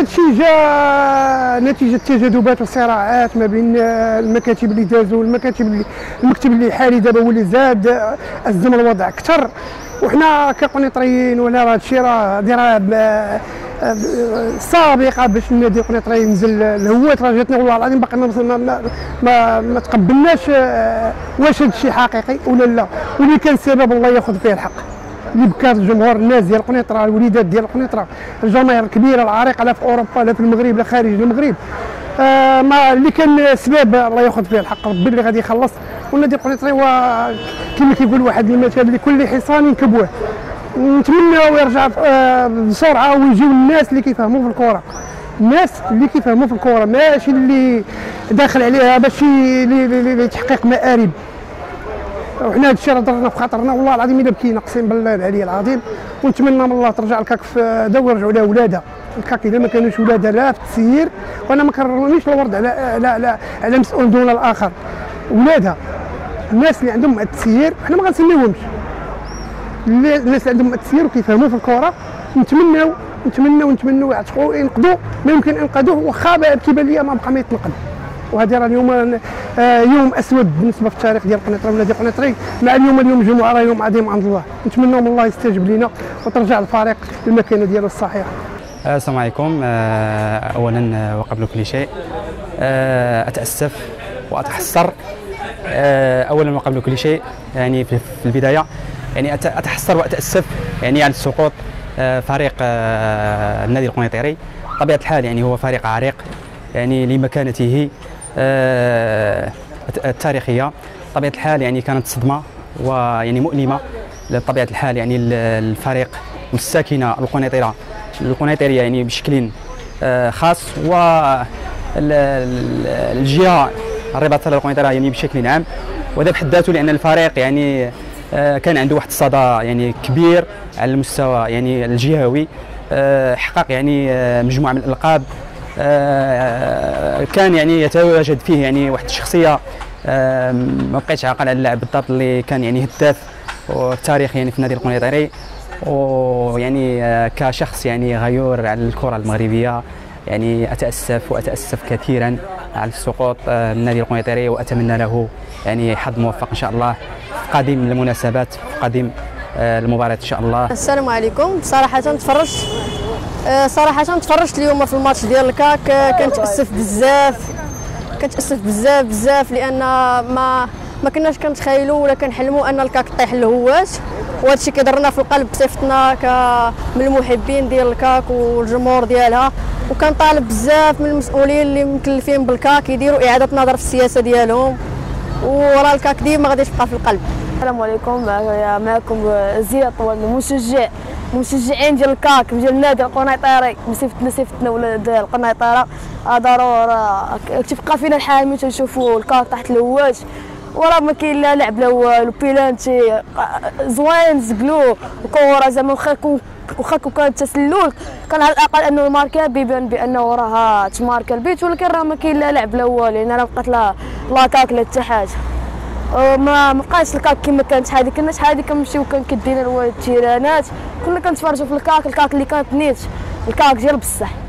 الشيء جاء نتيجة تجاذبات وصراعات ما بين المكاتب اللي دازوا والمكاتب اللي المكتب اللي حالي دابا هو اللي زاد. ازم الوضع أكثر وحنا كقنيطريين ولا راه هادشي راه راه سابقة باش النادي القنيطري ينزل الهوات راه جاتنا والله العظيم باقي ما ما, ما, ما تقبلناش آه، واش هذا الشيء حقيقي ولا لا. واللي كان السبب الله ياخذ فيه الحق. بكات الجمهور الناس ديال القنيطرة الوليدات ديال القنيطرة الجماهير الكبيرة العريقه لا في أوروبا لا في المغرب لا خارج المغرب. آه ما اللي كان السبب الله يأخذ فيه الحق ربي اللي غادي يخلص والنادي القنيطري هو كما كيقول واحد المثل لكل حصان كبوه. نتمنى يرجع آه، بسرعة ويجيو الناس اللي كيفهموا في الكره الناس اللي كيفهموا في الكره ماشي اللي داخل عليها باش لتحقيق مآرب. وحنا هذا الشيء راه ضرنا في خاطرنا والله العظيم إلا بكينا اقسم بالله العلي العظيم. ونتمنى من الله ترجع الكاك في deux ويرجعوا لها ولادها. الكاك إذا ما كانوش ولادها لا في التسيير وأنا ما كنرميش الورد على لا لا على مسؤول دون الآخر. ولادها الناس اللي عندهم التسيير حنا ما غنسميوهمش. الناس اللي عندهم التسيير وكيفهموا في الكره نتمناو نتمناو نتمناو يعتقوا ينقذوا ما يمكن إنقاذوه واخا كيبان لي ما بقى ما يتنقذ وهذه راه اليوم آه، يوم أسود بالنسبة في التاريخ ديال قنيطره ونادي قنيطري مع اليوم اليوم الجمعه راه يوم عظيم عند الله. نتمنوا من الله يستجب لنا وترجع الفريق للمكانة ديالو الصحيحة. آه، السلام عليكم. آه، اولا وقبل كل شيء أتأسف وأتحسر. اولا وقبل كل شيء يعني في البداية يعني أتحسر وأتأسف يعني على السقوط فريق النادي القنيطري طبيعه الحال يعني هو فريق عريق يعني لمكانته التاريخية طبيعة الحال يعني كانت صدمة ويعني مؤلمة لطبيعة الحال يعني الفريق والساكنه القنيطرة القنيطريه يعني بشكل آه، خاص و الجهة الرباطيه القنيطره يعني بشكل عام. وهذا بحد ذاته لأن الفريق يعني آه، كان عنده واحد الصدى يعني كبير على المستوى يعني الجهوي حقق يعني مجموعة من الألقاب آه، كان يعني يتواجد فيه يعني واحد الشخصية آه، ما بقيتش عاقل على اللاعب بالضبط اللي كان يعني هداف تاريخي يعني في النادي القنيطري ويعني آه، كشخص يعني غيور على الكرة المغربية يعني أتأسف وأتأسف كثيرا على السقوط النادي القنيطري وأتمنى له يعني حظ موفق إن شاء الله في قادم المناسبات في قادم المباريات إن شاء الله. السلام عليكم. صراحة تفرجت آه، صراحة تفرجت اليوم في الماتش ديال الكاك آه، كنتاسف بزاف كنتاسف بزاف بزاف لأن ما ما كناش كنتخيلوا ولا كنحلموا أن الكاك طيح الهواش وهذا الشيء كيضرنا في القلب بصفتنا من المحبين ديال الكاك والجمهور ديالها وكنطالب بزاف من المسؤولين اللي مكلفين بالكاك يديروا إعادة نظر في السياسة ديالهم وراه الكاك ديما غادي تبقى في القلب. السلام عليكم معكم زياد طوال مشجع مشجعين ديال الكاك ديال النادي القنيطري بصفتنا صفتنا ولاد القنيطره ضروري تبقى فينا الحامي تنشوفوا الكاك تحت الهواج. وراه ما كاين لا لعب لا والو. بيلانتي. زوين زقلو وكره زعما واخا واخا كان تسلل كان على الأقل أنه الماركا بيبان بأنه راه تماركا البيت ولكن راه ما كاين لا لعب لا والو. يعني راه بقات لا لاكاك لا حتى حاجة. ما بقاش الكاك كما كانت هذه كنا شحال هذه كنمشيو كندينا التيرانات كنا كنتفرجوا في الكاك. الكاك اللي كانت نيت. الكاك ديال بصح.